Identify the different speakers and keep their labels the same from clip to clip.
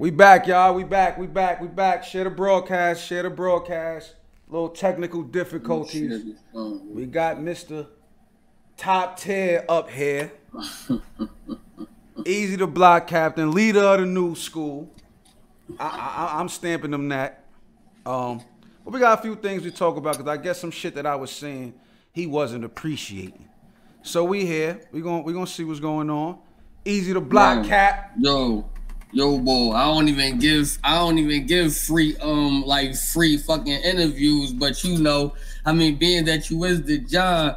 Speaker 1: We back, y'all. We back. We back. We back. Share the broadcast. Share the broadcast. Little technical difficulties. We got Mr. Top Tier up here. Eazy da Block Captain, leader of the new school. I, I, am stamping them that. Um, but we got a few things we talk about because I guess some shit that I was saying he wasn't appreciating. So we here. We going we gonna see what's going on. Eazy da Block, cap.
Speaker 2: Yo, yo, boy. I don't even give. I don't even give free um like free fucking interviews. But you know, I mean, being that you is the John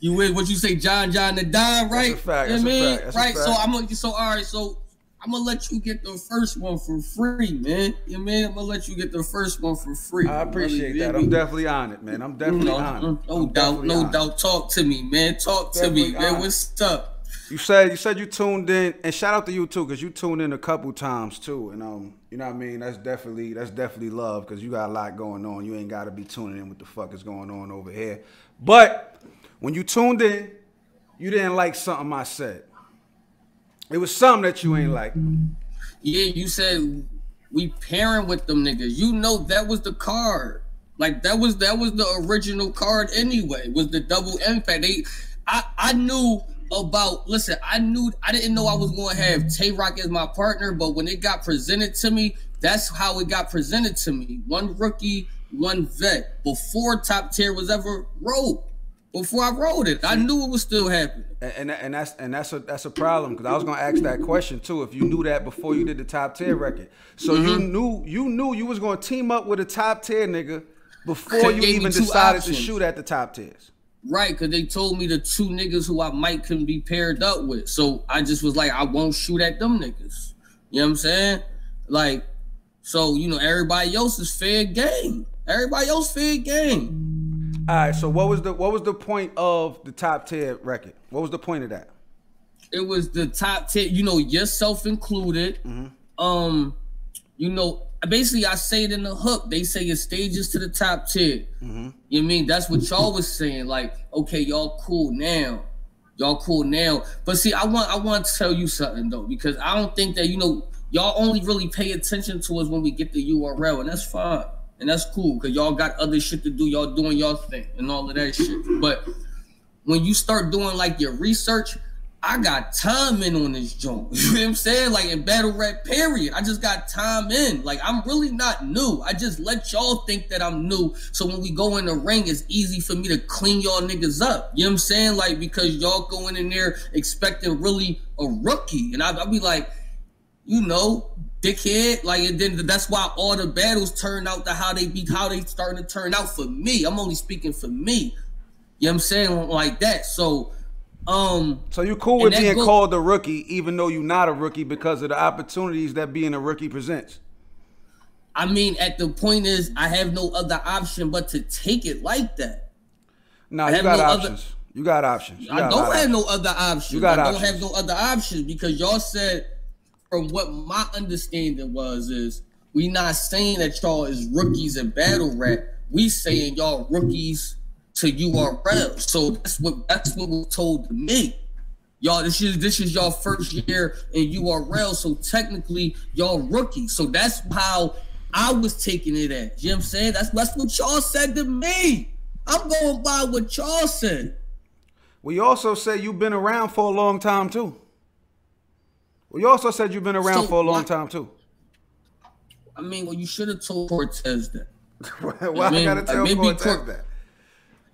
Speaker 2: you with what you say, John John Da Don, right?
Speaker 1: Fact. Fact.
Speaker 2: Right. So I'm gonna so all right. So I'm gonna let you get the first one for free, man. You man, I'm gonna let you get the first one for free.
Speaker 1: I appreciate that. I'm definitely on it, man. I'm definitely on it.
Speaker 2: No I'm doubt, no doubt. Talk to me, man. Talk definitely to me, man. What's up?
Speaker 1: You said you said you tuned in, and shout out to you too, cause you tuned in a couple times too, and um, you know what I mean. That's definitely that's definitely love, cause you got a lot going on. You ain't got to be tuning in what the fuck is going on over here, but when you tuned in, you didn't like something I said. It was something that you ain't like.
Speaker 2: Yeah, you said we pairing with them niggas. You know that was the card. Like that was that was the original card anyway. Was the double impact. They I I knew about listen, I knew I didn't know I was gonna have Tay Rock as my partner, but when it got presented to me, that's how it got presented to me. One rookie, one vet. Before top tier was ever wrote before I wrote it. I knew it was still happening.
Speaker 1: And, and, and that's and that's a that's a problem because I was gonna ask that question too. If you knew that before you did the top tier record, so mm-hmm. you knew you knew you was gonna team up with a top tier nigga before you even decided options. to shoot at the top tiers.
Speaker 2: Right, because they told me the two niggas who I might can be paired up with. So I just was like, I won't shoot at them niggas. You know what I'm saying? Like, so you know, everybody else is fair game. Everybody else fair game.
Speaker 1: All right. So what was the what was the point of the top tier record? What was the point of that?
Speaker 2: It was the top tier. You know, yourself included. Mm-hmm. Um, you know, basically I say it in the hook. They say your stages to the top tier. Mm-hmm. You know mean that's what y'all was saying? Like, okay, y'all cool now. Y'all cool now. But see, I want I want to tell you something though, because I don't think that you know y'all only really pay attention to us when we get the URL, and that's fine and that's cool because y'all got other shit to do. Y'all doing y'all thing and all of that shit. But when you start doing like your research, I got time in on this joint. You know what I'm saying? Like in battle rap, period. I just got time in. Like I'm really not new. I just let y'all think that I'm new. So when we go in the ring, it's easy for me to clean y'all niggas up. You know what I'm saying? Like because y'all going in there expecting really a rookie. And I'll be like, you know, dickhead. Like, and then that's why all the battles turn out to how they be, how they starting to turn out for me. I'm only speaking for me. You know what I'm saying? Like that. So, um.
Speaker 1: So you cool with being called a rookie, even though you're not a rookie, because of the opportunities that being a rookie presents.
Speaker 2: I mean, at the point is, I have no other option but to take it like that.
Speaker 1: Nah, you got no options. Other, you got options. You
Speaker 2: I don't have no other options.
Speaker 1: You got
Speaker 2: I don't have no other options because y'all said from what my understanding was is we not saying that y'all is rookies and battle rap. We saying y'all rookies to URL. So that's what that's what was told to me. Y'all, this is this is y'all first year in URL. So technically y'all rookies. So that's how I was taking it at. You know what I'm saying? That's that's what y'all said to me. I'm going by what y'all said.
Speaker 1: We also say you've been around for a long time too. Well, you also said you've been around so for a long why, time too.
Speaker 2: I mean, well, you should have told Cortez that.
Speaker 1: why I, mean, gotta tell maybe Cortez Cort- that?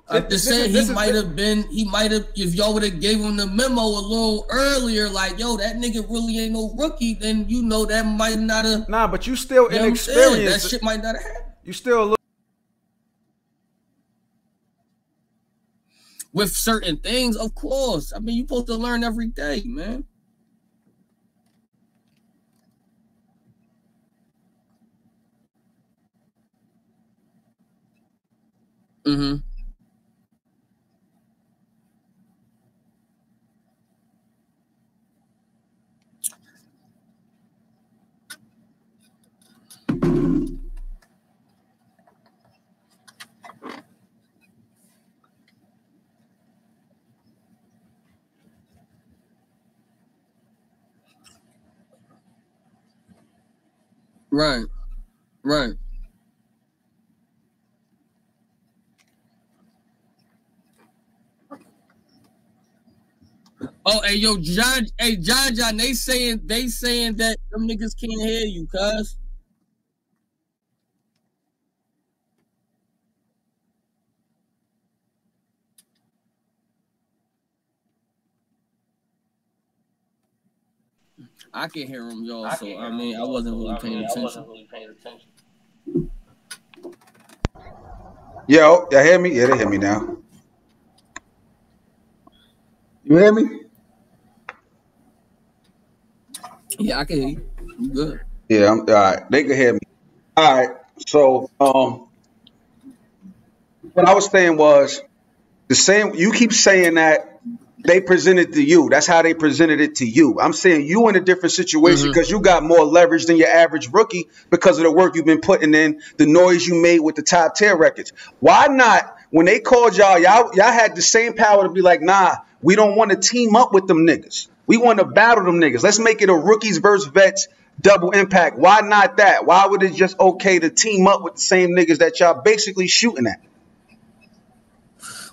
Speaker 2: I'm just saying he might have been. He might have if y'all would have gave him the memo a little earlier, like yo, that nigga really ain't no rookie. Then you know that might not have.
Speaker 1: Nah, but you still you inexperienced.
Speaker 2: That shit might not have happened.
Speaker 1: You still look.
Speaker 2: With certain things, of course. I mean, you supposed to learn every day, man. Mm-hmm. Right. Right. Oh, hey, yo, John, hey, John, John, they saying they saying that them niggas can't hear you, cuz. I can hear them, y'all. So I mean, I wasn't really paying attention.
Speaker 1: Yo, y'all hear me? Yeah, they hear me now. You hear me?
Speaker 2: Yeah, I can hear you. You good?
Speaker 1: Yeah, I'm all right. They can hear me. All right. So, um, what I was saying was the same. You keep saying that they presented to you. That's how they presented it to you. I'm saying you in a different situation mm-hmm. because you got more leverage than your average rookie because of the work you've been putting in, the noise you made with the top tier records. Why not? When they called y'all, y'all y'all had the same power to be like, nah, we don't want to team up with them niggas. We want to battle them niggas. Let's make it a rookies versus vets double impact. Why not that? Why would it just okay to team up with the same niggas that y'all basically shooting at?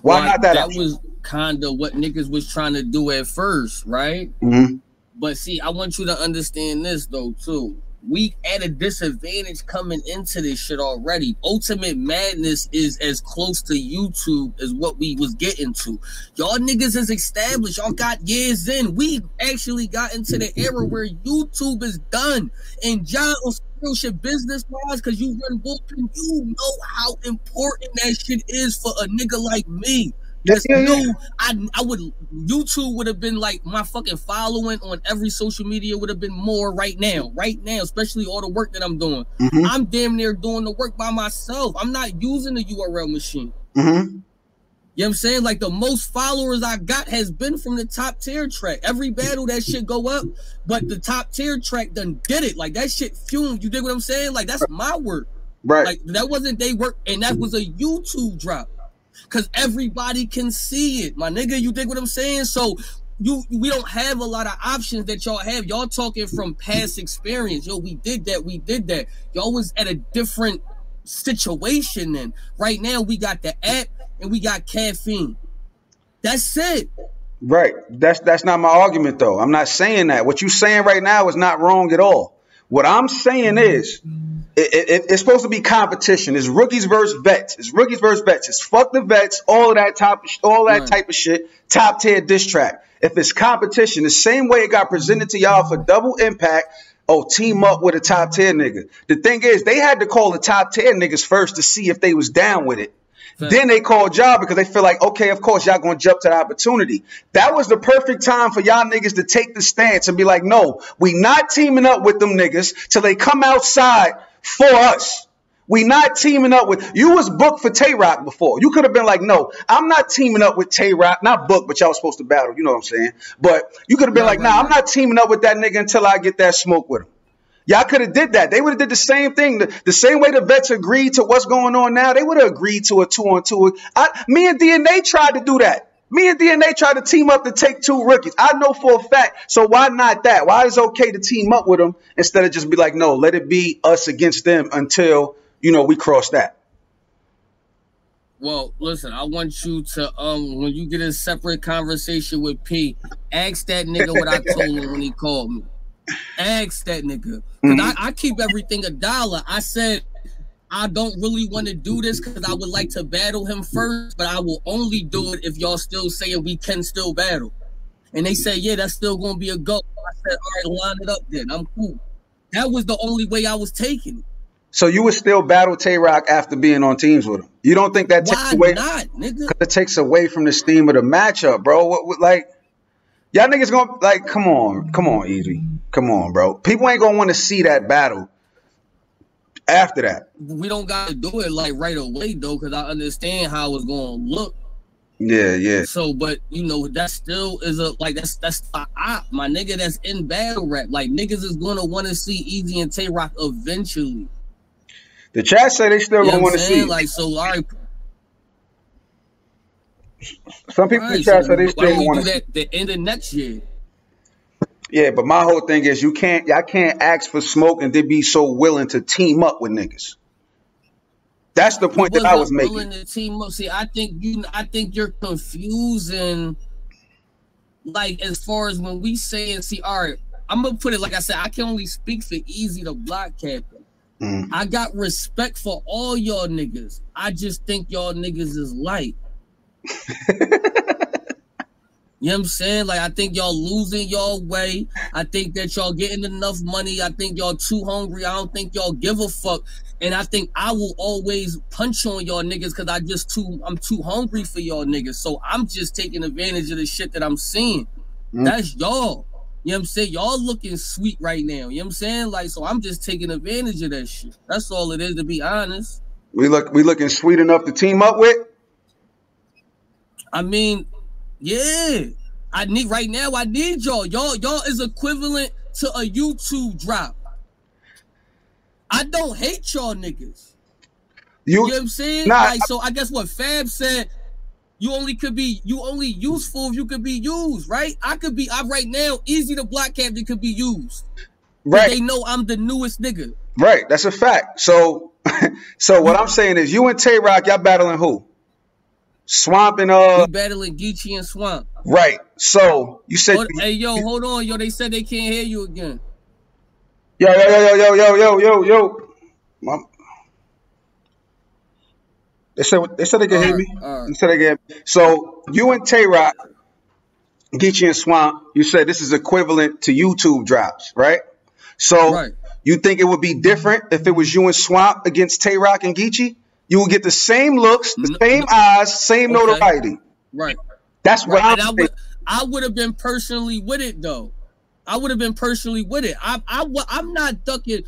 Speaker 1: Why not that?
Speaker 2: that was kind of what niggas was trying to do at first, right?
Speaker 1: Mhm.
Speaker 2: But see, I want you to understand this though too. We at a disadvantage coming into this shit already. Ultimate Madness is as close to YouTube as what we was getting to. Y'all niggas is established. Y'all got years in. We actually got into the era where YouTube is done. And John real shit business wise, cause you run bullpen, you know how important that shit is for a nigga like me. That's
Speaker 1: yeah, yeah.
Speaker 2: I I would YouTube would have been like my fucking following on every social media would have been more right now, right now, especially all the work that I'm doing.
Speaker 1: Mhm.
Speaker 2: I'm damn near doing the work by myself. I'm not using the URL machine.
Speaker 1: Mhm.
Speaker 2: You know what I'm saying? Like the most followers I got has been from the top tier track. Every battle that shit go up, but the top tier track done did it. Like that shit fumed. You dig what I'm saying? Like that's my work.
Speaker 1: Right.
Speaker 2: Like that wasn't they work, and that was a YouTube drop. Cause everybody can see it, my nigga. You dig what I'm saying? So you we don't have a lot of options that y'all have. Y'all talking from past experience. Yo, we did that, we did that. Y'all was at a different situation then. Right now we got the app and we got caffeine. That's it.
Speaker 1: Right. That's that's not my argument though. I'm not saying that. What you saying right now is not wrong at all. What I'm saying is it, it- it's supposed to be competition. It's rookies versus vets. It's rookies versus vets. It's fuck the vets, all of that top all that
Speaker 2: Right.
Speaker 1: type of shit, top tier diss track. If it's competition, the same way it got presented to y'all for double impact, oh, team up with a top tier nigga. The thing is, they had to call the top tier niggas first to see if they was down with it. Then they called y'all because they feel like, okay, of course, y'all gonna jump to the opportunity. That was the perfect time for y'all niggas to take the stance and be like, no, we not teaming up with them niggas till they come outside for us. We not teaming up with you was booked for Tay Rock before. You could have been like, no, I'm not teaming up with Tay Rock. Not booked, but y'all was supposed to battle. You know what I'm saying? But you could have been
Speaker 2: Right,
Speaker 1: like, nah, I'm not teaming up with that nigga until I get that smoke with him. Y'all could have did that. They would have did the same thing. The, the same way the vets agreed to what's going on now, they would have agreed to a two on two. I, me and DNA tried to do that. Me and DNA tried to team up to take two rookies. I know for a fact. So why not that? Why is it okay to team up with them instead of just be like, no, let it be us against them until you know we cross that.
Speaker 2: Well, listen, I want you to um when you get a separate conversation with P, ask that nigga what I told him when he called me. Ask that nigga. because mm-hmm. I, I keep everything a dollar. I said I don't really want to do this because I would like to battle him first, but I will only do it if y'all still saying we can still battle. And they said, yeah, that's still gonna be a go. I said, all right, line it up then. I'm cool. That was the only way I was taking it.
Speaker 1: So you would still battle Tay Rock after being on teams with him. You don't think that takes
Speaker 2: Why
Speaker 1: away?
Speaker 2: not, nigga?
Speaker 1: it takes away from the steam of the matchup, bro. What, what like y'all niggas gonna like come on, come on, easy. Come on, bro. People ain't gonna want to see that battle after that.
Speaker 2: we don't gotta do it like right away though, because I understand how it's gonna look.
Speaker 1: Yeah, yeah.
Speaker 2: So, but you know, that still is a like that's that's the op, my nigga. That's in battle rap. Like niggas is gonna want to see Eazy and Tay Rock eventually.
Speaker 1: The chat say they still
Speaker 2: You
Speaker 1: gonna want to see.
Speaker 2: Like, so all right,
Speaker 1: Some people in the chat
Speaker 2: so
Speaker 1: say they still want to see.
Speaker 2: that the end of next year?
Speaker 1: Yeah, but my whole thing is you can't I can't ask for smoke and then be so willing to team up with niggas. That's the point that I was making. Willing
Speaker 2: to team up. See, I think you I think you're confusing like as far as when we say and see, all right, I'm gonna put it like I said, I can only speak for Eazy da Block Captain. Mm. I got respect for all y'all niggas. I just think y'all niggas is light. You know what I'm saying? Like I think y'all losing y'all way. I think that y'all getting enough money. I think y'all too hungry. I don't think y'all give a fuck. And I think I will always punch on y'all niggas because I just too I'm too hungry for y'all niggas. So I'm just taking advantage of the shit that I'm seeing. Mm. That's y'all. You know what I'm saying? Y'all looking sweet right now. You know what I'm saying? Like, so I'm just taking advantage of that shit. That's all it is, to be honest.
Speaker 1: We look we looking sweet enough to team up with?
Speaker 2: I mean, yeah. I need right now, I need y'all. Y'all, y'all is equivalent to a YouTube drop. I don't hate y'all niggas. You, you know what I'm saying? Nah, like, so I guess what Fab said, you only could be you only useful if you could be used, right? I could be I right now, Eazy da Block Captain could be used. Right. They know I'm the newest nigga.
Speaker 1: Right, that's a fact. So so what I'm saying is you and Tay Rock, y'all battling who? Swamp and uh
Speaker 2: we battling Geechee and Swamp.
Speaker 1: Right. So you said
Speaker 2: hold, Hey yo, hold on, yo. They said they can't hear you again.
Speaker 1: Yo, yo, yo, yo, yo, yo, yo, yo. Mom. They said they said they can all hear right, me. Right. They said they can. So you and Tay Rock, Geechee and Swamp, you said this is equivalent to YouTube drops, right? So right. you think it would be different if it was you and Swamp against Tay Rock and Geechee? You will get the same looks, the same eyes, same okay. notoriety.
Speaker 2: Right.
Speaker 1: That's what right.
Speaker 2: I would. I would have been personally with it though. I would have been personally with it. I, I, I'm not ducking.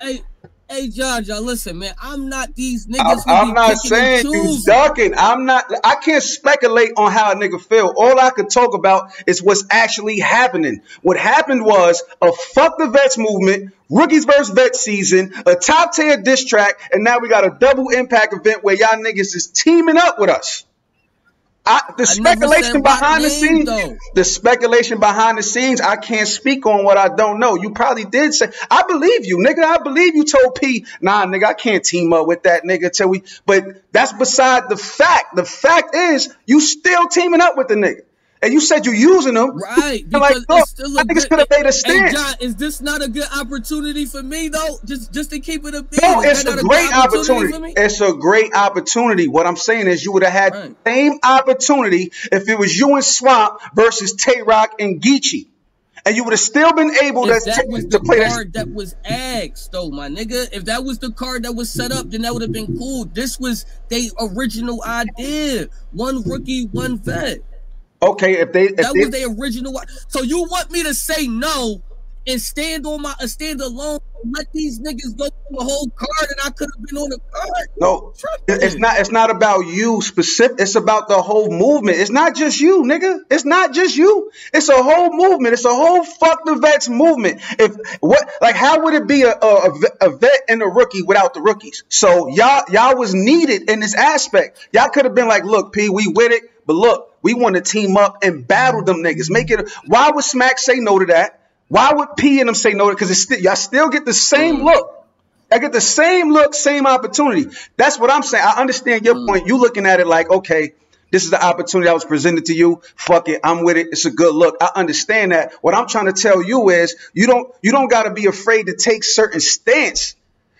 Speaker 2: Hey, Hey, Judge, listen, man. I'm not these niggas.
Speaker 1: I'm, I'm not saying you ducking. I'm not. I can't speculate on how a nigga feel. All I could talk about is what's actually happening. What happened was a fuck the vets movement, rookies versus vets season, a top tier diss track, and now we got a double impact event where y'all niggas is teaming up with us. I, the speculation behind the scenes, though. the speculation behind the scenes, I can't speak on what I don't know. You probably did say, I believe you, nigga. I believe you told P, nah, nigga, I can't team up with that nigga till we, but that's beside the fact. The fact is, you still teaming up with the nigga and you said you're using them.
Speaker 2: Right. Like, look, it's still a I think could have made a stance. Hey, John, is this not a good opportunity for me though? Just just to keep it a bit.
Speaker 1: No, it's a great opportunity. opportunity it's a great opportunity. What I'm saying is you would have had right. the same opportunity if it was you and Swamp versus Tay Rock and Geechee. And you would have still been able to, that was to
Speaker 2: the play card that. that was asked, though, my nigga. If that was the card that was set up, then that would have been cool. This was the original idea. One rookie, one vet.
Speaker 1: Okay, if they if
Speaker 2: that
Speaker 1: they,
Speaker 2: was the original. So you want me to say no and stand on my uh, stand alone? Let these niggas go through the whole card, and I could have been on the card.
Speaker 1: No, it's not. It's not about you specific. It's about the whole movement. It's not just you, nigga. It's not just you. It's a whole movement. It's a whole fuck the vets movement. If what like how would it be a, a, a vet and a rookie without the rookies? So y'all y'all was needed in this aspect. Y'all could have been like, look, P, we with it, but look. We want to team up and battle them niggas. Make it. Why would Smack say no to that? Why would P and them say no to? It? Because st- y'all still get the same mm. look. I get the same look, same opportunity. That's what I'm saying. I understand your mm. point. You looking at it like, okay, this is the opportunity that was presented to you. Fuck it, I'm with it. It's a good look. I understand that. What I'm trying to tell you is, you don't you don't got to be afraid to take certain stance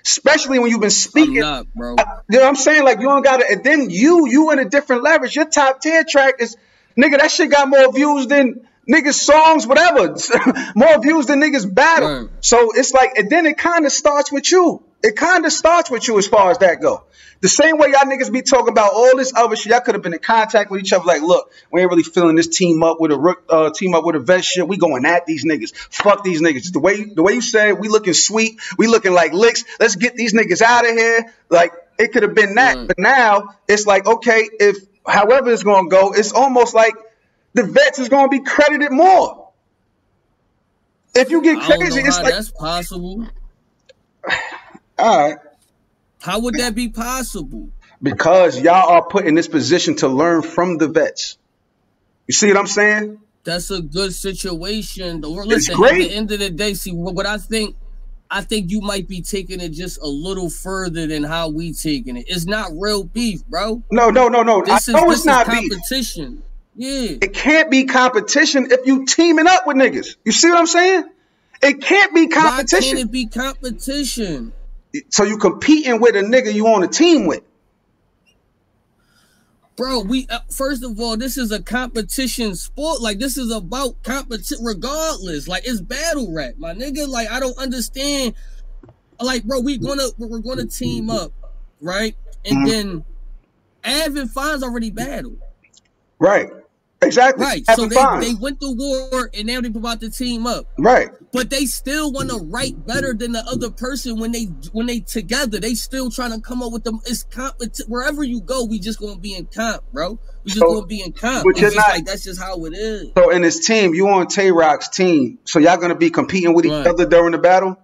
Speaker 1: especially when you've been speaking. Not, bro. Uh, you know what I'm saying? Like you don't got to. And then you, you in a different leverage. Your top tier track is, nigga. That shit got more views than niggas songs, whatever. more views than niggas battle. Right. So it's like, and then it kind of starts with you. It kind of starts with you as far as that go. The same way y'all niggas be talking about all this other shit, y'all could have been in contact with each other. Like, look, we ain't really feeling this team up with a uh, team up with a vet shit. We going at these niggas. Fuck these niggas. The way the way you said, we looking sweet. We looking like licks. Let's get these niggas out of here. Like it could have been that, mm. but now it's like okay, if however it's gonna go, it's almost like the vets is gonna be credited more. If you get crazy, it's like
Speaker 2: that's possible.
Speaker 1: All right.
Speaker 2: How would that be possible?
Speaker 1: Because y'all are put in this position to learn from the vets. You see what I'm saying?
Speaker 2: That's a good situation. Listen, at the end of the day, see what I think. I think you might be taking it just a little further than how we taking it. It's not real beef, bro.
Speaker 1: No, no, no, no.
Speaker 2: This
Speaker 1: I know
Speaker 2: is,
Speaker 1: it's not
Speaker 2: competition. Beef. Yeah.
Speaker 1: It can't be competition if you teaming up with niggas. You see what I'm saying? It can't be competition.
Speaker 2: Why can't it be competition?
Speaker 1: So you competing with a nigga you on a team with.
Speaker 2: Bro, we uh, first of all, this is a competition sport. Like this is about competition, regardless. Like it's battle rap, my nigga. Like I don't understand. Like, bro, we gonna we're gonna team up, right? And mm-hmm. then Avin Fonz already battled.
Speaker 1: Right. Exactly.
Speaker 2: Right. so they, they went to war and now they about to team up.
Speaker 1: Right.
Speaker 2: But they still want to write better than the other person when they when they together. They still trying to come up with them. It's comp. Wherever you go, we just gonna be in comp, bro. We just so, gonna be in comp. But you're not, like that's just how it is.
Speaker 1: So in this team, you on Tay Rock's team. So y'all gonna be competing with each other during the battle.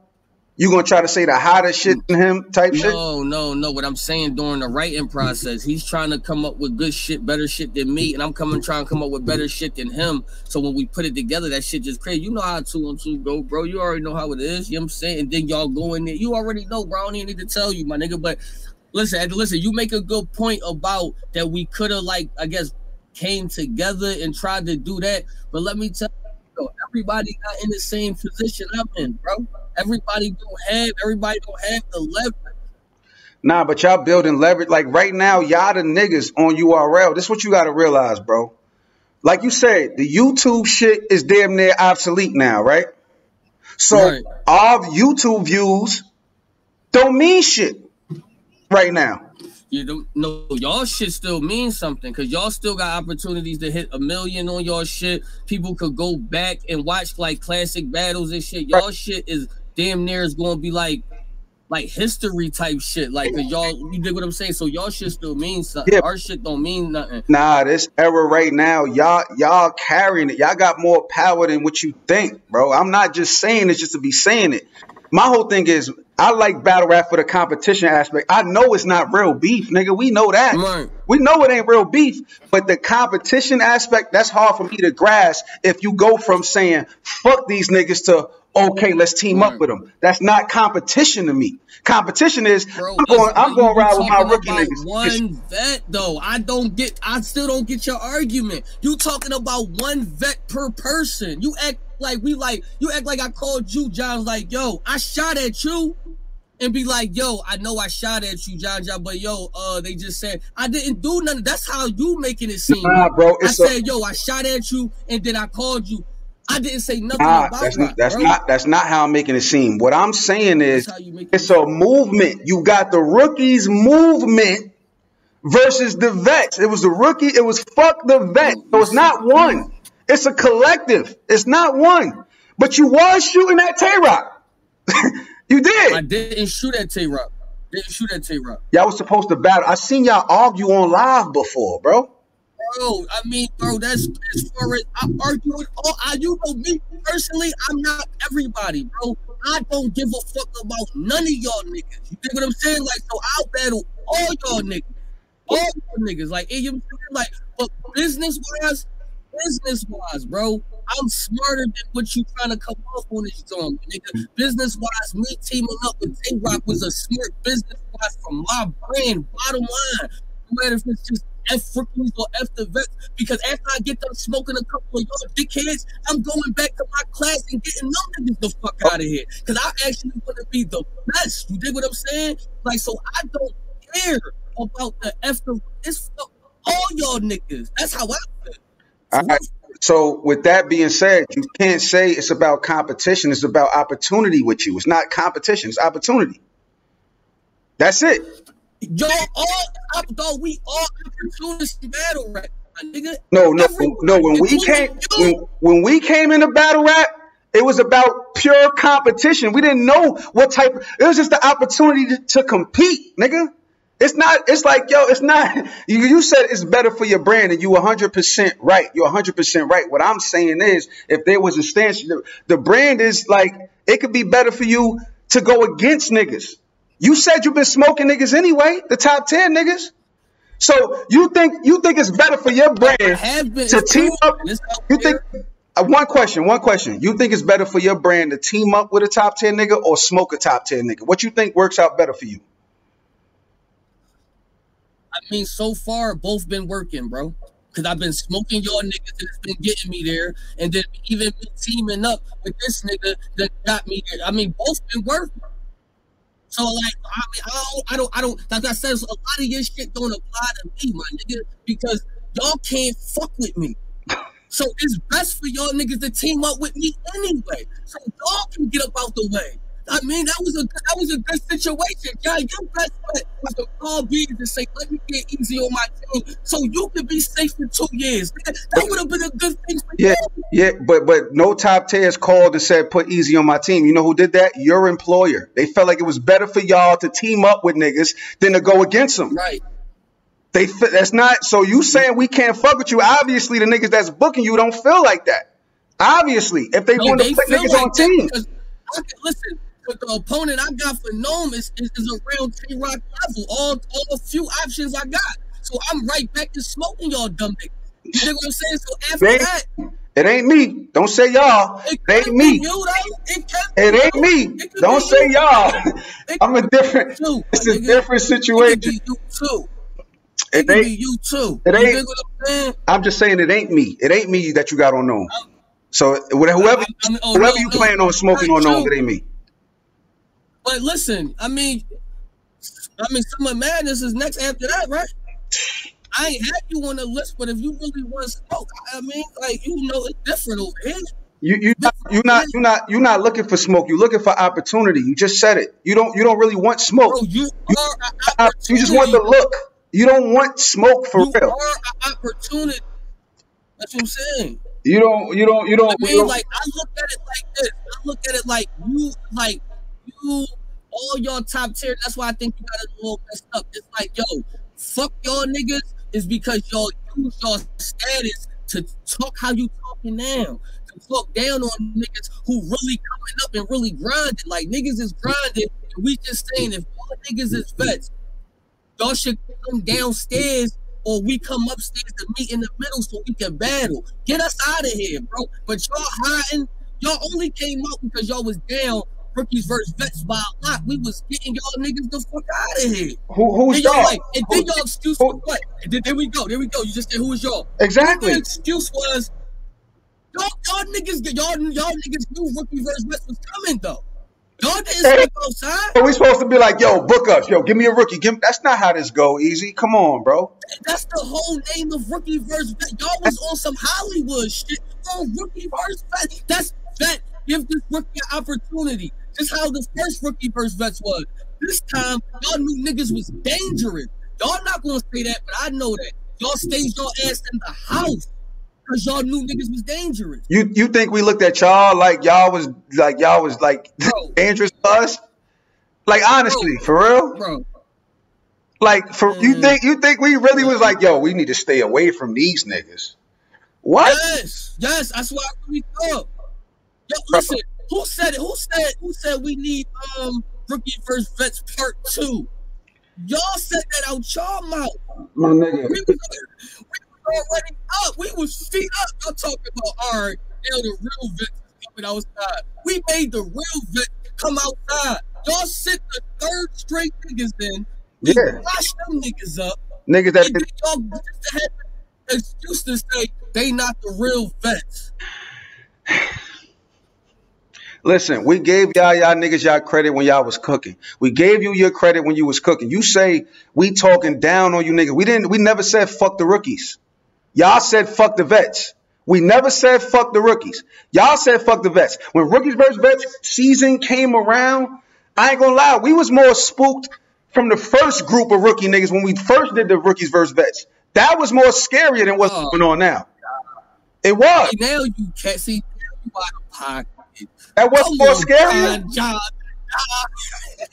Speaker 1: You gonna try to say the hottest shit in him type
Speaker 2: no,
Speaker 1: shit?
Speaker 2: No, no, no. What I'm saying during the writing process, he's trying to come up with good shit, better shit than me, and I'm coming trying to come up with better shit than him. So when we put it together, that shit just crazy. You know how two and two go, bro. You already know how it is. You know what I'm saying? And then y'all go in there. You already know, bro. I don't even need to tell you, my nigga. But listen, listen, you make a good point about that we could have like, I guess, came together and tried to do that. But let me tell you, everybody not in the same position I'm in, bro. Everybody don't have everybody don't have the leverage.
Speaker 1: Nah, but y'all building leverage. Like right now, y'all the niggas on URL. This is what you gotta realize, bro. Like you said, the YouTube shit is damn near obsolete now, right? So right. all YouTube views don't mean shit right now.
Speaker 2: You don't know y'all shit still means something because y'all still got opportunities to hit a million on y'all shit. People could go back and watch like classic battles and shit. Y'all right. shit is damn near is going to be like like history type shit. Like, cause y'all, you dig what I'm saying? So y'all shit still means something. Yeah. Our shit don't mean nothing.
Speaker 1: Nah, this era right now, y'all, y'all carrying it. Y'all got more power than what you think, bro. I'm not just saying this just to be saying it. My whole thing is, I like battle rap for the competition aspect. I know it's not real beef, nigga. We know that. Right. We know it ain't real beef, but the competition aspect, that's hard for me to grasp if you go from saying, fuck these niggas to, okay, let's team right. up with them. That's not competition to me. Competition is Bro, I'm going I'm going ride with my rookie niggas.
Speaker 2: One vet though. I don't get I still don't get your argument. You talking about one vet per person. You act like we like you act like I called you John like, "Yo, I shot at you." And be like, yo, I know I shot at you, John John, but yo, uh, they just said I didn't do nothing. That's how you making it seem.
Speaker 1: Nah, bro. I
Speaker 2: said, yo, I shot at you, and then I called you. I didn't say nothing nah, about
Speaker 1: that's not, that's not that's not how I'm making it seem. What I'm saying is it's a movement. You got the rookies movement versus the vets. It was the rookie, it was fuck the vet. So it's not one. It's a collective. It's not one. But you was shooting at Tay Rock. you did.
Speaker 2: I didn't shoot at Tay Rock. Didn't shoot at Tay Rock.
Speaker 1: Y'all was supposed to battle. I seen y'all argue on live before, bro
Speaker 2: bro. I mean, bro, that's as far as I argue with all. I, you know me personally, I'm not everybody, bro. I don't give a fuck about none of y'all niggas. You think what I'm saying? Like, so I'll battle all y'all niggas, all y'all niggas. Like, you know like, but business wise, business wise, bro. I'm smarter than what you trying to come up on this song, nigga. Business wise, me teaming up with Tay Rock was a smart business wise from my brand. Bottom line, no matter if it's just F rookies or F the vets because after I get them smoking a couple of y'all dickheads, I'm going back to my class and getting them niggas the fuck out of here. Because I actually want to be the best. You dig what I'm saying? Like, so I don't care about the F the it's all y'all niggas. That's how I.
Speaker 1: All right. So with that being said, you can't say it's about competition. It's about opportunity with you. It's not competition. It's opportunity. That's it.
Speaker 2: Y'all all though we all opportunists battle rap, nigga.
Speaker 1: No, no, no. When we came, when, when we came into battle rap, it was about pure competition. We didn't know what type. It was just the opportunity to, to compete, nigga. It's not. It's like yo. It's not. You, you said it's better for your brand, and you 100 percent right. You're 100 percent right. What I'm saying is, if there was a stance, the, the brand is like it could be better for you to go against niggas. You said you've been smoking niggas anyway, the top 10 niggas. So you think you think it's better for your brand to team up? You think Uh, one question, one question. You think it's better for your brand to team up with a top tier nigga or smoke a top tier nigga? What you think works out better for you?
Speaker 2: I mean, so far both been working, bro. Cause I've been smoking y'all niggas and it's been getting me there, and then even me teaming up with this nigga that got me there. I mean, both been working. So like, I mean, I don't, I don't, I don't. Like I said, a lot of your shit don't apply to me, my nigga, because y'all can't fuck with me. So it's best for y'all niggas to team up with me anyway, so y'all can get up out the way. I mean, that was a that was a good situation. Yeah, your best bet was to call Bees and say, "Let me get easy on my team, so you could be safe for two years." That would have been a good thing for
Speaker 1: Yeah,
Speaker 2: you.
Speaker 1: yeah, but but no top tiers called and said put easy on my team. You know who did that? Your employer. They felt like it was better for y'all to team up with niggas than to go against them.
Speaker 2: Right.
Speaker 1: They that's not so you saying we can't fuck with you. Obviously, the niggas that's booking you don't feel like that. Obviously, if they
Speaker 2: No,
Speaker 1: want to put niggas
Speaker 2: like
Speaker 1: on team,
Speaker 2: listen. But the opponent I got for NOME is, is, is around Tay Rock level. All all the few options I got. So I'm right back to smoking y'all dumb niggas. You know what I'm saying? So after
Speaker 1: They-
Speaker 2: that,
Speaker 1: it ain't me. Don't say y'all.
Speaker 2: it
Speaker 1: It ain't me.
Speaker 2: you. It,
Speaker 1: It ain't me. Don't say
Speaker 2: you.
Speaker 1: y'all. I'm a different.
Speaker 2: too,
Speaker 1: It's a different situation.
Speaker 2: be you too.
Speaker 1: It
Speaker 2: It
Speaker 1: ain't.
Speaker 2: you too.
Speaker 1: it ain't-
Speaker 2: I'm?
Speaker 1: I'm just saying it ain't me. It ain't me that you got on known. Oh. So whatever, whoever,
Speaker 2: I- I mean, oh,
Speaker 1: whoever
Speaker 2: no,
Speaker 1: you
Speaker 2: no,
Speaker 1: plan on smoking on known, it ain't me.
Speaker 2: But listen, I mean, I mean, Summer Madness is next after that, right? I ain't had you on the list, but if you really want to smoke, I mean, like you know, it's different over here.
Speaker 1: You you not, you not you not you not looking for smoke. You're looking for opportunity. You just said it. You don't you don't really want smoke.
Speaker 2: Bro, you
Speaker 1: Uh, You just want the look. You don't want smoke for
Speaker 2: You
Speaker 1: real.
Speaker 2: are an opportunity. That's what I'm saying.
Speaker 1: You don't you don't you don't.
Speaker 2: I
Speaker 1: you
Speaker 2: mean,
Speaker 1: don't
Speaker 2: like I look at it like this. I look at it like you, like all y'all top tier. That's why I think you got a little messed up. It's like, yo, fuck y'all niggas is because y'all use y'all status to talk how you talking now. To talk down on niggas who really coming up and really grinding. Like niggas is grinding, and we just saying if all niggas is vets, y'all should come downstairs or we come upstairs to meet in the middle so we can battle. Get us out of here, bro. But y'all hiding, y'all only came out because y'all was down rookies versus vets by a lot. We was getting y'all niggas the fuck out of here.
Speaker 1: who who's
Speaker 2: y'all like, and then y'all excuse
Speaker 1: who-
Speaker 2: was what? And then there we go, there we go. You just said who was y'all?
Speaker 1: exactly.
Speaker 2: The excuse was y'all, y'all niggas, y'all, y'all niggas knew rookie versus vets was coming though. Y'all didn't
Speaker 1: Hey.
Speaker 2: step outside.
Speaker 1: Are we supposed to be like, yo, book us, yo, give me a rookie? Give me, that's not how this go. Easy, come on, bro.
Speaker 2: That's the whole name of rookie versus vet. Y'all was on some Hollywood shit on rookie versus vet. That's vet. Give this rookie an opportunity. Just how the first rookie versus vets was. This time, y'all knew niggas was dangerous. Y'all not gonna say that, but I know that. Y'all stayed your ass in the house because y'all knew niggas was dangerous.
Speaker 1: You you think we looked at y'all like y'all was like y'all was like
Speaker 2: Bro.
Speaker 1: dangerous to us? Like honestly, for real?
Speaker 2: Bro,
Speaker 1: Like for you
Speaker 2: Mm.
Speaker 1: think you think we really was like, yo, we need to stay away from these niggas. What?
Speaker 2: yes, yes, that's what I really thought. Yo, listen, who said it? Who said who said we need um rookie versus vets part two? Y'all said that out y'all mouth.
Speaker 1: My nigga.
Speaker 2: We was, already up. We was feet up. I'm talking about all right, now the real vets coming outside. We made the real vets come outside. Y'all sit the third straight niggas in. We
Speaker 1: Yeah.
Speaker 2: washed them niggas up.
Speaker 1: Niggas that
Speaker 2: And y'all just an excuse to say they not the real vets.
Speaker 1: Listen, we gave y'all y'all niggas y'all credit when y'all was cooking. We gave you your credit when you was cooking. You say we talking down on you niggas. We didn't we never said fuck the rookies. Y'all said fuck the vets. We never said fuck the rookies. Y'all said fuck the vets. When rookies versus vets season came around, I ain't gonna lie, we was more spooked from the first group of rookie niggas when we first did the rookies versus vets. That was more scarier than what's
Speaker 2: Oh.
Speaker 1: going on now. It was.
Speaker 2: See, now you can't see you out of pocket.
Speaker 1: That was
Speaker 2: Come
Speaker 1: more
Speaker 2: on,
Speaker 1: scarier.
Speaker 2: John, John.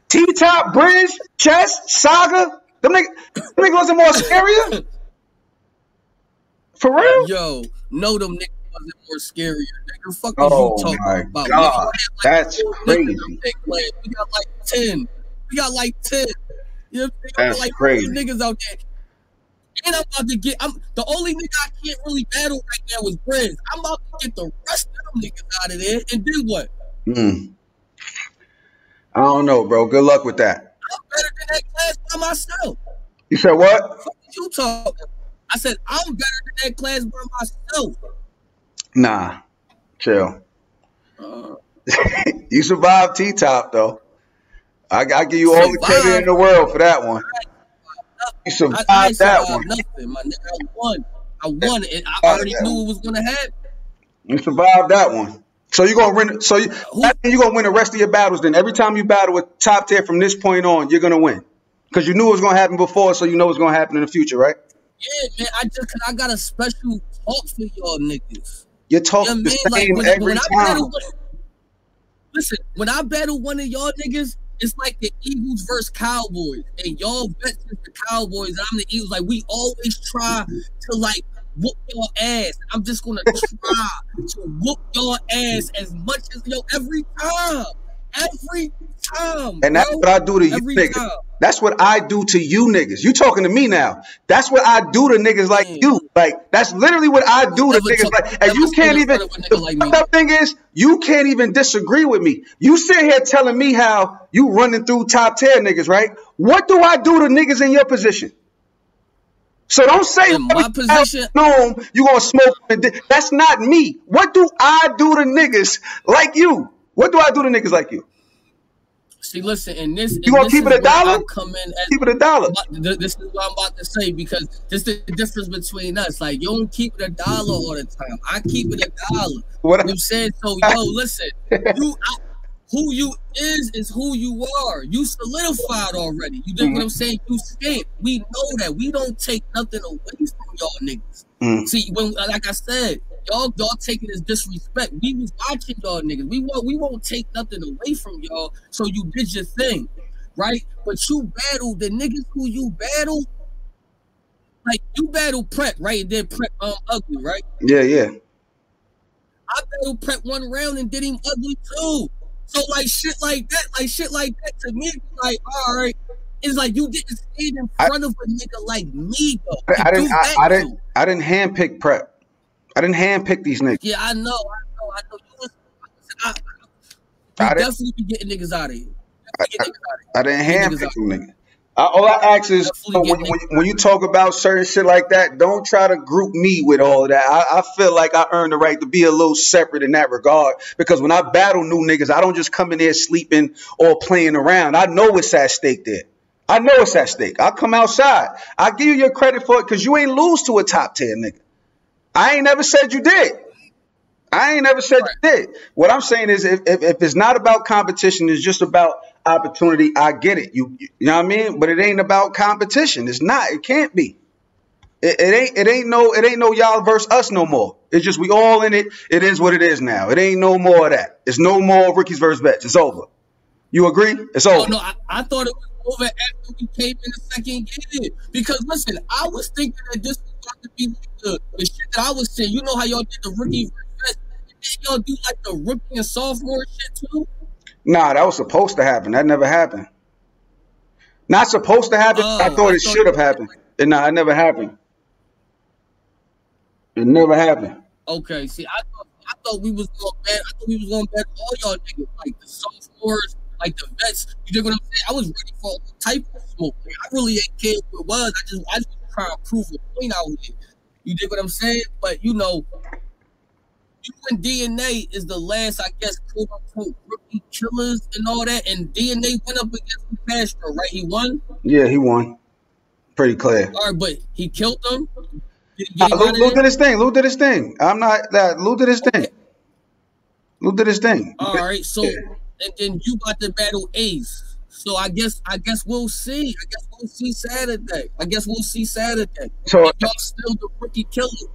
Speaker 1: T Top, Bridge, Chess, Saga. Them niggas, them niggas wasn't more scarier? For real?
Speaker 2: Yo, no, them niggas wasn't more scarier. Nigga, fuck
Speaker 1: Oh
Speaker 2: you talking
Speaker 1: my
Speaker 2: about?
Speaker 1: God,
Speaker 2: Nigga,
Speaker 1: that's
Speaker 2: niggas
Speaker 1: crazy.
Speaker 2: on big plan. We got like ten. We got like ten. You know, what I'm saying?
Speaker 1: That's
Speaker 2: like
Speaker 1: crazy.
Speaker 2: niggas out there. And I'm about to get. I'm the only nigga I can't really battle right now is Briz. I'm about to get the rest them niggas out of there, and then what?
Speaker 1: Mm. I don't know, bro. Good luck with that.
Speaker 2: I'm better than that class by myself.
Speaker 1: You said what?
Speaker 2: Fuck you talking? I said I'm better than that class by myself.
Speaker 1: Nah, chill.
Speaker 2: Uh,
Speaker 1: you survived T Top though. I, I give you all the credit in the world for that one. You survived
Speaker 2: I, I ain't
Speaker 1: that one.
Speaker 2: nothing, my nigga. I won. I won it. I already knew it was gonna happen.
Speaker 1: You survived that one. So you're gonna win. So you you're gonna win the rest of your battles. Then every time you battle with top tier from this point on, you're gonna win because you knew it was gonna happen before, so you know it's gonna happen in the future, right?
Speaker 2: Yeah, man. I just cause I got a special talk for y'all niggas.
Speaker 1: You're talking the
Speaker 2: man, like
Speaker 1: same
Speaker 2: when,
Speaker 1: every
Speaker 2: when I
Speaker 1: time.
Speaker 2: battle one, listen, when I battle one of y'all niggas, it's like the Eagles versus Cowboys, and y'all vets is the Cowboys, and I'm the Eagles. Like we always try to like whoop your ass. I'm just gonna try to whoop your ass as much as yo every time, every time,
Speaker 1: And that's
Speaker 2: bro.
Speaker 1: what I do to you
Speaker 2: Every
Speaker 1: niggas.
Speaker 2: time.
Speaker 1: That's what I do to you niggas. You talking to me now. That's what I do to niggas like
Speaker 2: Mm.
Speaker 1: you. Like that's literally what I do to
Speaker 2: Never
Speaker 1: niggas
Speaker 2: talk-
Speaker 1: like and you can't even
Speaker 2: front of a nigga
Speaker 1: the
Speaker 2: like
Speaker 1: fucked thing is you can't even disagree with me. You sit here telling me how you running through top tier niggas, right? What do I do to niggas in your position? So don't say
Speaker 2: In my position-
Speaker 1: no, you gonna smoke. That's not me. What do I do to niggas like you? What do I do to niggas like you?
Speaker 2: See, listen, and this
Speaker 1: You
Speaker 2: and
Speaker 1: gonna keep it a dollar?
Speaker 2: Come in as
Speaker 1: Keep it a dollar.
Speaker 2: This is what I'm about to say because this is the difference between us. Like you don't keep it a dollar all the time. I keep it a dollar.
Speaker 1: What
Speaker 2: You I'm saying? So yo, listen, you I, who you is is who you are. You solidified already. You dig what I'm saying? You stand. We know that. We don't take nothing away from y'all niggas.
Speaker 1: Mm.
Speaker 2: See, when like I said, y'all y'all taking as disrespect. We was watching y'all niggas. We won't we won't take nothing away from y'all. So you did your thing, right? But you battled the niggas who you battled. Like you battle prep, right? And then prep um ugly, right?
Speaker 1: Yeah, yeah.
Speaker 2: I battled prep one round and did him ugly too. So like shit like that, like shit like that to me, like all right. It's like you didn't stand in
Speaker 1: I-
Speaker 2: front of a nigga like me though.
Speaker 1: I, I didn't. I, I didn't. I didn't handpick prep. I didn't handpick these niggas.
Speaker 2: Yeah, I know, I know, I know. You was, I, I,
Speaker 1: I
Speaker 2: you definitely be getting niggas out of here. Definitely get niggas out of here.
Speaker 1: I didn't handpick them niggas. I, all I ask is when, when, when you talk about certain shit like that, don't try to group me with all of that. I, I feel like I earned the right to be a little separate in that regard because when I battle new niggas, I don't just come in there sleeping or playing around. I know it's at stake there. I know it's at stake. I come outside. I give you your credit for it because you ain't lose to a top tier nigga. I ain't never said you did. I ain't never said you did. What I'm saying is, if, if, if it's not about competition, it's just about opportunity. I get it. You you know what I mean? But it ain't about competition. It's not. It can't be. It, it ain't. It ain't no. It ain't no y'all versus us no more. It's just we all in it. It is what it is now. It ain't no more of that. It's no more rookies versus vets. It's over. You agree? It's
Speaker 2: Oh
Speaker 1: over.
Speaker 2: no, I, I thought it was over after we came in the second game. Because listen, I was thinking that this was going to be like the, the shit that I was saying. You know how y'all did the rookie versus vets? Did y'all do like the rookie and sophomore shit too?
Speaker 1: Nah, that was supposed to happen. That never happened. Not supposed to happen.
Speaker 2: Oh,
Speaker 1: I thought
Speaker 2: I
Speaker 1: it should have happened. And nah, it never happened. It never happened.
Speaker 2: Okay, see, I thought I thought we was going bet. I thought we was going to all y'all niggas, like the sophomores, like the vets. You dig what I'm saying? I was ready for all type of smoke. Man. I really ain't care who it was. I just I just was trying to prove a point out here. You dig what I'm saying? But you know, and DNA is the last, I guess, quote unquote rookie killers and all that. And DNA went up against Castro, right? He won.
Speaker 1: Yeah, he won. Pretty clear.
Speaker 2: All right, but he killed them. Did he
Speaker 1: Nah,
Speaker 2: get him
Speaker 1: Lou, Lou did his thing. Lou did his thing. I'm not that. Lou did his thing. Lou did his thing.
Speaker 2: All right, so and then you got to battle Ace. So I guess I guess we'll see. I guess we'll see Saturday. I guess we'll see Saturday.
Speaker 1: So-
Speaker 2: y'all still the rookie killers.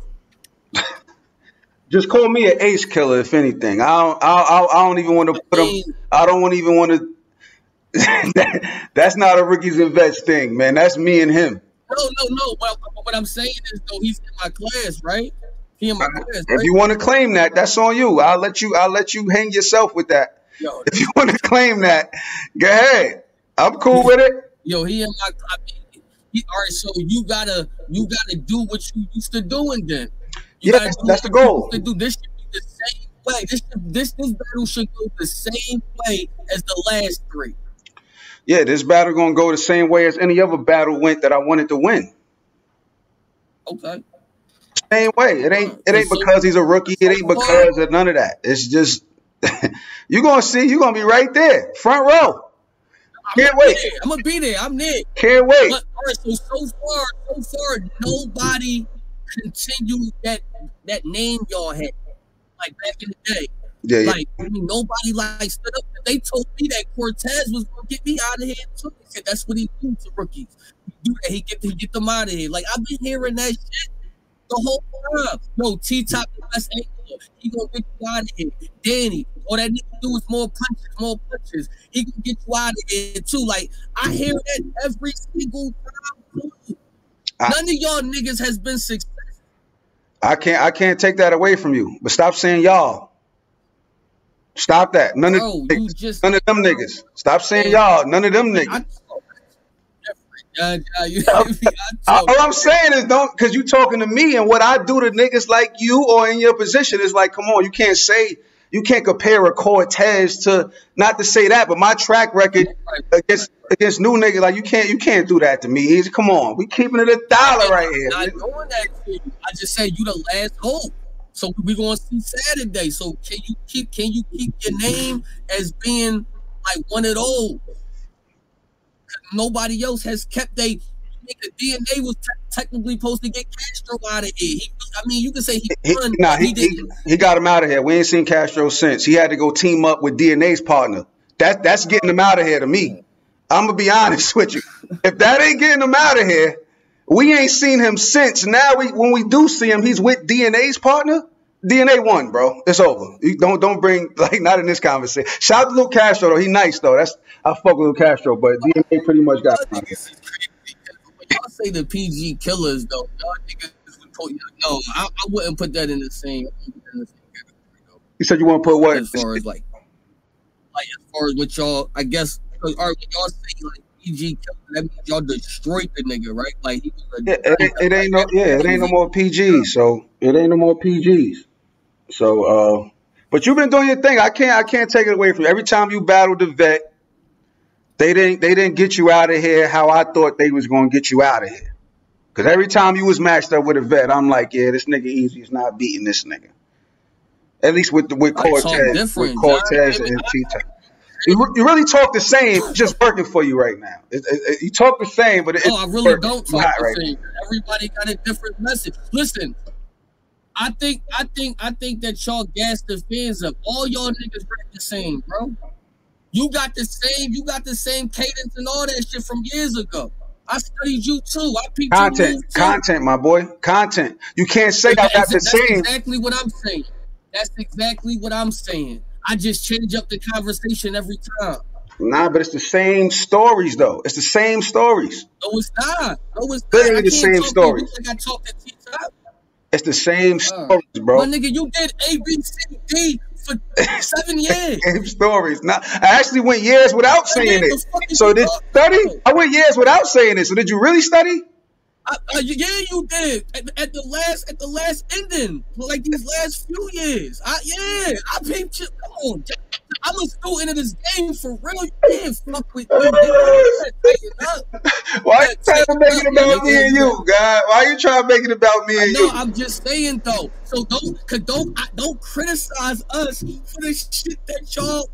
Speaker 1: Just call me an ace killer, if anything. I don't. I, I, I don't even want to put him. I don't want even want to. that's not a rookies and vets thing, man. That's me and him.
Speaker 2: No, no, no. What, what I'm saying is though he's in my class, right? He in my uh, class,
Speaker 1: If you want to claim that, that's on you. I'll let you. I'll let you hang yourself with that.
Speaker 2: Yo,
Speaker 1: If you want to claim that, go ahead. I'm cool with it.
Speaker 2: yo, he in my. I mean, he, all right, so you gotta you gotta do what you used to doing then.
Speaker 1: You yeah, that's, the goal.
Speaker 2: To do this should be the same way. This this this battle should go the same way as the last three.
Speaker 1: Yeah, this battle gonna go the same way as any other battle went that I wanted to win.
Speaker 2: Okay.
Speaker 1: Same way. It ain't it ain't because he's a rookie. It ain't because of none of that. It's just you're gonna see. You're gonna be right there, front row. Can't
Speaker 2: I'm
Speaker 1: wait.
Speaker 2: I'm gonna be there. I'm there.
Speaker 1: Can't wait. But,
Speaker 2: all right, so so far, so far, nobody continued that that name y'all had like back in the day.
Speaker 1: Yeah, yeah.
Speaker 2: Like I mean, nobody like stood up. They told me that Cortez was gonna get me out of here too. They said that's what he do to rookies. He do that. He get he get them out of here. Like I've been hearing that shit the whole time. No, T Top the best angle. He gonna get you out of here. Danny, all that nigga do is more punches, more punches. He can get you out of here too. Like I hear that every single time. None of y'all niggas has been successful.
Speaker 1: I can't I can't take that away from you. But stop saying y'all. Stop that. None Bro, of just, none of them niggas. Stop saying y'all. None of them niggas. All I'm saying is don't because you talking to me and what I do to niggas like you or in your position is like, come on, you can't say you can't compare a Cortez to not to say that, but my track record against against new niggas like you can't you can't do that to me. Eazy, come on, we keeping it a dollar right here.
Speaker 2: Not doing that to you. I just say you the last hope. So we gonna see Saturday. So can you keep can you keep your name as being like one of those? Nobody else has kept a nigga DNA was te- technically supposed to get Castro out of here. He, I mean, you can say he, he won,
Speaker 1: nah, he, he, he, got him out of here. We ain't seen Castro since. He had to go team up with DNA's partner. That that's getting him out of here to me. I'm gonna be honest with you. If that ain't getting him out of here, we ain't seen him since. Now we when we do see him, he's with DNA's partner. DNA won, bro. It's over. You don't don't bring like not in this conversation. Shout out to Luke Castro though. He nice though. That's I fuck with Luke Castro, but DNA pretty much got.
Speaker 2: Say the PG killers though. Y'all niggas no, I, I, wouldn't put that in the same. In the same
Speaker 1: category, you said you want to put what?
Speaker 2: As far as like, like as far as what y'all, I guess, all right, when y'all say like PG, that means y'all destroyed the nigga, right? Like he was. A,
Speaker 1: yeah, it, ain't, it ain't no, yeah, it ain't no more PGs. So it ain't no more PGs. So, uh, but you've been doing your thing. I can't, I can't take it away from you. Every time you battled the vet, they didn't, they didn't get you out of here how I thought they was going to get you out of here. Because every time you was matched up with a vet, I'm like, yeah, this nigga Eazy is not beating this nigga. At least with the, with Cortez, with Cortez and Tita. You, you really talk the same, just working for you right now. It, it, you talk the same, but it,
Speaker 2: oh, I really don't talk the right same. Now. Everybody got a different message. Listen, I think, I think, I think that y'all gas the fans up. All y'all niggas rap the same, bro. You got the same, you got the same cadence and all that shit from years ago. I studied you too. I peeped
Speaker 1: content, too. content, my boy, content. You can't say I got the same.
Speaker 2: Exactly what I'm saying. That's exactly what I'm saying. I just change up the conversation every time.
Speaker 1: Nah, but it's the same stories though. It's the same stories.
Speaker 2: No, it's not. No, it's.
Speaker 1: Literally the same stories.
Speaker 2: Like I talked to T-Top.
Speaker 1: It's the same uh, stories, bro.
Speaker 2: My nigga, you did A, B, C, D for seven years.
Speaker 1: Same stories. Now, I actually went years without saying it. So did you study? I went years without saying it. So did you really study?
Speaker 2: I, uh, yeah, you did at, at, the last at the last ending, like these last few years. I, yeah, I peeped. Come on, I'm a student of this game for real. You can't fuck with me.
Speaker 1: Why you trying to make it about me and you, God? Why you trying to make it about me and
Speaker 2: know,
Speaker 1: you?
Speaker 2: I'm just saying though. So don't, don't, don't criticize us for the shit that y'all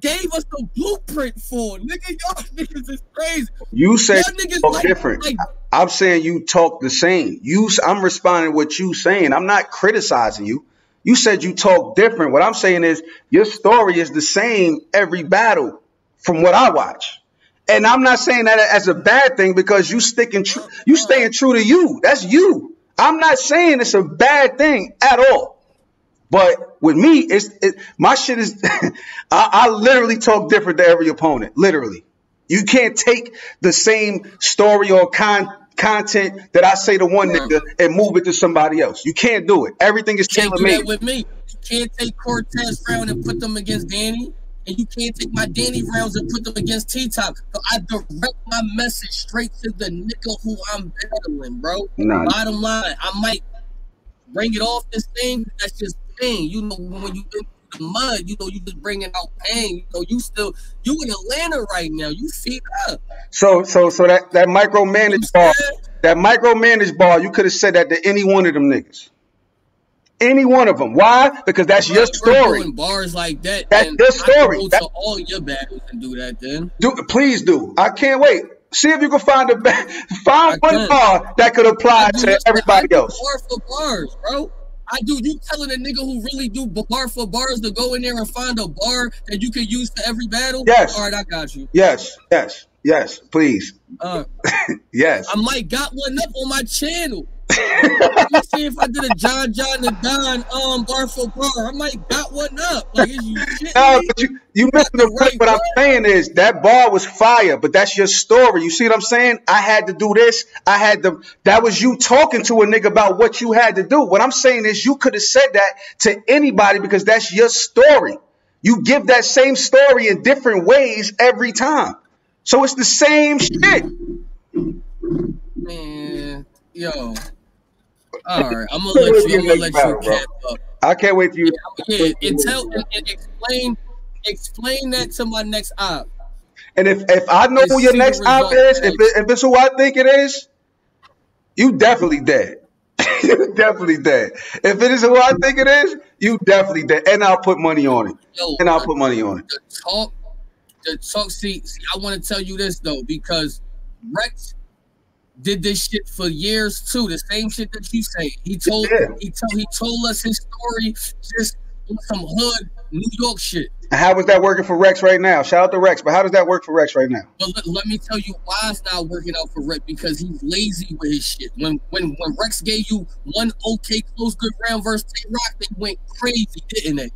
Speaker 2: gave us the blueprint for. Nigga, y'all niggas is crazy.
Speaker 1: You say talk like, different. Like, I'm saying you talk the same. You, I'm responding what you saying. I'm not criticizing you. You said you talk different. What I'm saying is your story is the same every battle from what I watch. And I'm not saying that as a bad thing because you sticking true, you staying true to you. That's you. I'm not saying it's a bad thing at all. But with me, it's it, my shit is. I, I literally talk different to every opponent. Literally, you can't take the same story or con, content that I say to one yeah. nigga and move it to somebody else. You can't do it. Everything is tailor made.
Speaker 2: With me, you can't take Cortez Brown and put them against Danny. and you can't take my Danny rounds and put them against T Top. So I direct my message straight to the nigga who I'm battling, bro. Nah. Bottom line, I might bring it off this thing. That's just pain. You know, when you the mud, you know, you just bringing out pain. You know, you still you in Atlanta right now. You feed up.
Speaker 1: So, so, so that that micromanage ball, that micromanage ball, you could have said that to any one of them niggas. Any one of them. Why? Because that's your story.
Speaker 2: Doing bars like that.
Speaker 1: That's your story.
Speaker 2: go to all your battles and do that. Then
Speaker 1: do please do. I can't wait. See if you can find a find I one bar that could apply to everybody else.
Speaker 2: Bar for bars, bro. I do. You telling a nigga who really do bar for bars to go in there and find a bar that you can use for every battle?
Speaker 1: Yes.
Speaker 2: All right, I got you.
Speaker 1: Yes, yes, yes. Please. Uh, yes.
Speaker 2: I might got one up on my channel. Let me see if I did a John John Da Don um bar for bar. I might got one up. Like is you
Speaker 1: No, but you you missing the point. Right what I'm saying is that bar was fire, but that's your story. You see what I'm saying? I had to do this. I had to. That was you talking to a nigga about what you had to do. What I'm saying is you could have said that to anybody because that's your story. You give that same story in different ways every time. So it's the same shit.
Speaker 2: Man, yo, all right, I'm gonna let you. I'm gonna let you cap up. I
Speaker 1: can't wait for you.
Speaker 2: Yeah, yeah and tell and, and explain explain that to my next op.
Speaker 1: And if if I know who your next op is, if it, if it's who I think it is, you definitely dead. you definitely dead. If it is who I think it is, you definitely dead. And I'll put money on it. Yo, and I'll put money on it.
Speaker 2: The talk, the talk. See, see I want to tell you this though, because Rex did this shit for years too. The same shit that you say. He told yeah. he told he told us his story just some hood New York shit.
Speaker 1: How is that working for Rex right now? Shout out to Rex, but how does that work for Rex right now?
Speaker 2: But let, let me tell you why it's not working out for Rex because he's lazy with his shit. When when when Rex gave you one okay close good round versus Tay Roc, they went crazy, didn't they?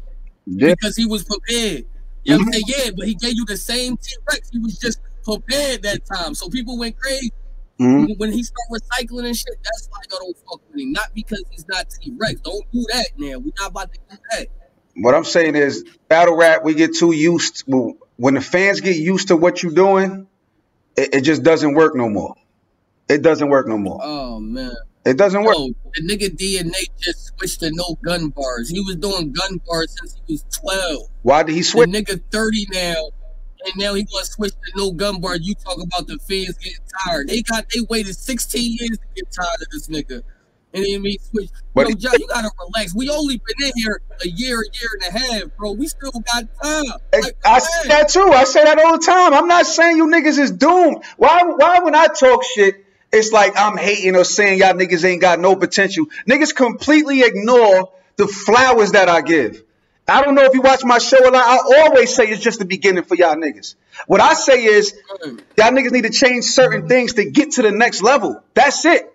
Speaker 2: Yeah. Because he was prepared. You know mm-hmm. what I'm saying? Yeah, but he gave you the same T Rex. He was just prepared that time. So people went crazy. Mm-hmm. When he start recycling and shit, that's why I don't fuck with him. Not because he's not T Rex. Don't do that now. We're not about to do that.
Speaker 1: What I'm saying is, battle rap, we get too used. To, when the fans get used to what you're doing, it, it, just doesn't work no more. It doesn't work no more.
Speaker 2: Oh man,
Speaker 1: it doesn't work.
Speaker 2: Yo, the nigga DNA just switched to no gun bars. He was doing gun bars since he was 12.
Speaker 1: Why did he switch?
Speaker 2: The nigga 30 now and now he gonna switch to no gun bar. You talk about the fans getting tired. They got they waited 16 years to get tired of this nigga. And then me switch. But Yo, John, you gotta relax. We only been in here a year, a year and a half, bro. We still got time.
Speaker 1: Like, I say that too. I say that all the time. I'm not saying you niggas is doomed. Why why when I talk shit, it's like I'm hating or saying y'all niggas ain't got no potential. Niggas completely ignore the flowers that I give. I don't know if you watch my show a lot. I always say it's just the beginning for y'all niggas. What I say is y'all niggas need to change certain things to get to the next level. That's it.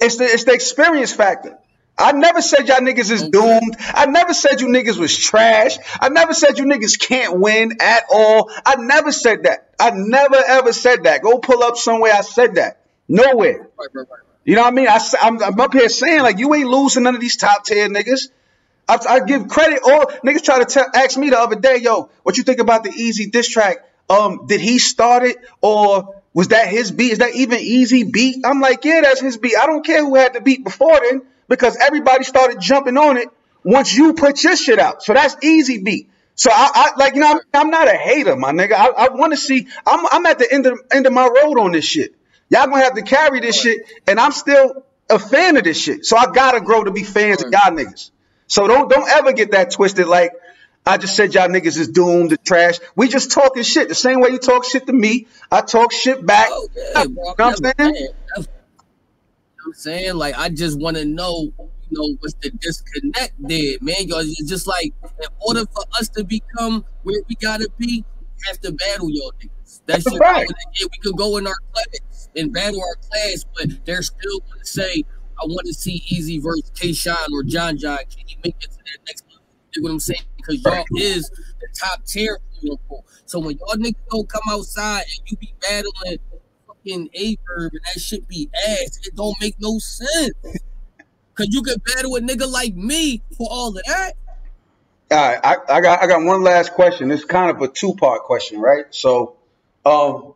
Speaker 1: It's the it's the experience factor. I never said y'all niggas is doomed. I never said you niggas was trash. I never said you niggas can't win at all. I never said that. I never ever said that. Go pull up somewhere I said that. Nowhere. You know what I mean? I, I'm, I'm up here saying like you ain't losing none of these top tier niggas. I, I give credit. All niggas try to tell, ask me the other day, yo, what you think about the Eazy diss track? Um, did he start it or was that his beat? Is that even Eazy beat? I'm like, yeah, that's his beat. I don't care who had the beat before then because everybody started jumping on it once you put your shit out. So that's Eazy beat. So I, I like you know I'm, I'm, not a hater, my nigga. I, I want to see. I'm I'm at the end of end of my road on this shit. Y'all gonna have to carry this shit, and I'm still a fan of this shit. So I gotta grow to be fans of y'all niggas. So don't don't ever get that twisted. Like I just said, y'all niggas is doomed to trash. We just talking shit. The same way you talk shit to me, I talk shit back. Oh, yeah, you know what I'm saying?
Speaker 2: I'm saying like I just want to know, you know, what's the disconnect there, man? Y'all it's just like in order for us to become where we gotta be, we have to battle y'all niggas. That's, That's right. Yeah, we could go in our class and battle our class, but they're still gonna say I want to see Eazy versus K Shine or John John. Can he make it to that next level? You know what I'm saying? Because y'all is the top tier. So when y'all niggas don't come outside and you be battling fucking Aye Verb and that shit be ass, it don't make no sense. Cause you could battle a nigga like me for all of that.
Speaker 1: All right, I, I got I got one last question. It's kind of a two part question, right? So, um,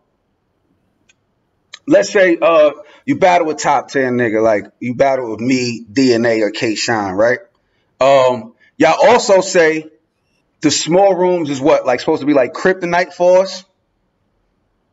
Speaker 1: let's say uh you battle with top ten nigga, like you battle with me, DNA or K Shine, right? Um, y'all also say the small rooms is what like supposed to be like kryptonite for us.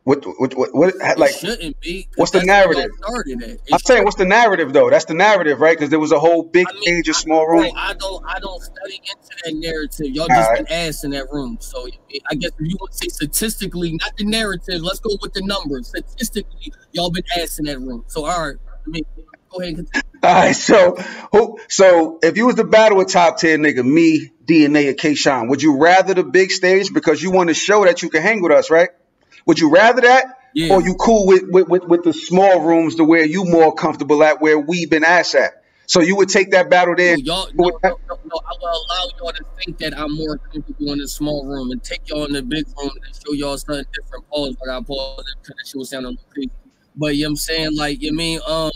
Speaker 1: What what what, what like?
Speaker 2: shouldn't be.
Speaker 1: What's the
Speaker 2: that's where y'all
Speaker 1: narrative?
Speaker 2: It
Speaker 1: I'm saying, what's the narrative though? That's the narrative, right? Because there was a whole big
Speaker 2: I mean,
Speaker 1: of small room.
Speaker 2: I don't, I don't study into that narrative. Y'all
Speaker 1: All
Speaker 2: just
Speaker 1: right,
Speaker 2: been ass in that room. So I guess if you want to say statistically, not the narrative, let's go with the numbers. Statistically, y'all been ass in that room. So all right, I mean, go ahead and continue.
Speaker 1: all right. So who? So if you was to battle with top ten nigga, me, DNA, or K. Shine, would you rather the big stage because you want to show that you can hang with us, right? Would you rather that,
Speaker 2: Yeah.
Speaker 1: or you cool with with, with, with the small rooms to where you more comfortable at where we been ass at? So you would take that battle there.
Speaker 2: No, y'all, no, no, no. I will allow y'all to think that I'm more comfortable in the small room and take y'all in the big room and show y'all something different. Pause, but I pause it because that shit was sounding crazy. But you know what I'm saying, like, you mean, um,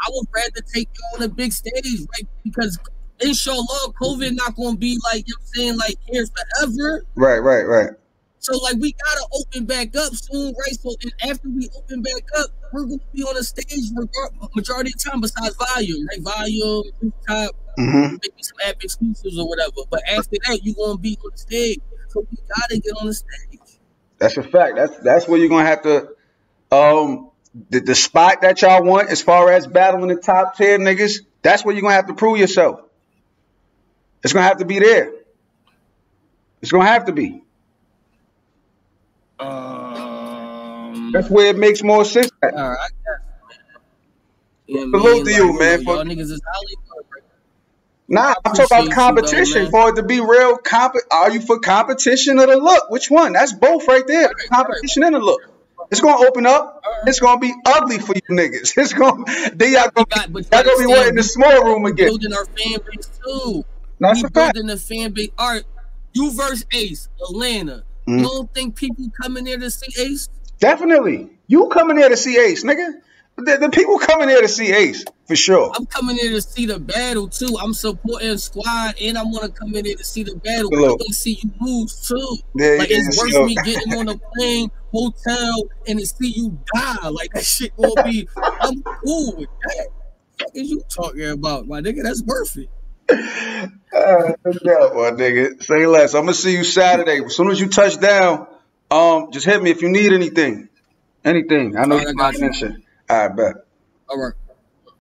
Speaker 2: I would rather take y'all on the big stage, right? Because inshallah, COVID not gonna be like you know what I'm saying, like here forever.
Speaker 1: Right, right, right.
Speaker 2: So like we gotta open back up soon, right? So and after we open back up, we're gonna be on a stage majority of the time besides volume, right? Volume, rooftop,
Speaker 1: hmm
Speaker 2: maybe some app exclusives or whatever. But after that, you're gonna be on the stage. So we gotta get on the stage.
Speaker 1: That's a fact. That's that's where you're gonna have to um the, the spot that y'all want as far as battling the top ten niggas. That's where you're gonna have to prove yourself. It's gonna have to be there. It's gonna have to be.
Speaker 2: Um
Speaker 1: That's where it makes more sense. At.
Speaker 2: all right, I. Yeah,
Speaker 1: Salute
Speaker 2: man,
Speaker 1: to
Speaker 2: like,
Speaker 1: you,
Speaker 2: you
Speaker 1: man. For,
Speaker 2: y'all niggas is Hollywood.
Speaker 1: nah,
Speaker 2: I
Speaker 1: I'm talking about
Speaker 2: appreciate you though,
Speaker 1: competition. For it to be real, comp- are you for competition or the look? Which one? That's both right there.
Speaker 2: Right, right.
Speaker 1: Competition and the look. It's gonna open up.
Speaker 2: All right.
Speaker 1: It's gonna be ugly for you niggas. It's gonna then y'all gonna be
Speaker 2: got, but you
Speaker 1: y'all gonna be wanting the
Speaker 2: we
Speaker 1: small room again.
Speaker 2: building our fan base too.
Speaker 1: That's
Speaker 2: We
Speaker 1: a fact.
Speaker 2: building the fan base. All right, you versus Ace, Atlanta. You
Speaker 1: Mhm.
Speaker 2: don't think people coming there to see Ace?
Speaker 1: Definitely. You coming there to see Ace, nigga. The, the people coming there to see Ace, for sure.
Speaker 2: I'm coming here to see the battle too. I'm supporting squad, and I want to come in here to see the battle. I
Speaker 1: Hello.
Speaker 2: want to see you move too. Like
Speaker 1: you
Speaker 2: it's worth me getting on a plane, hotel, and to see you die. Like that shit gonna be. I'm cool with that. What is you talking about, my nigga? That's worth it.
Speaker 1: Uh, no, my nigga. Say less. I'm gonna see you Saturday. As soon as you touch down, um, just hit me if you need anything. Anything. I know
Speaker 2: All right,
Speaker 1: you
Speaker 2: got you.
Speaker 1: attention. All right, bet.
Speaker 2: All right.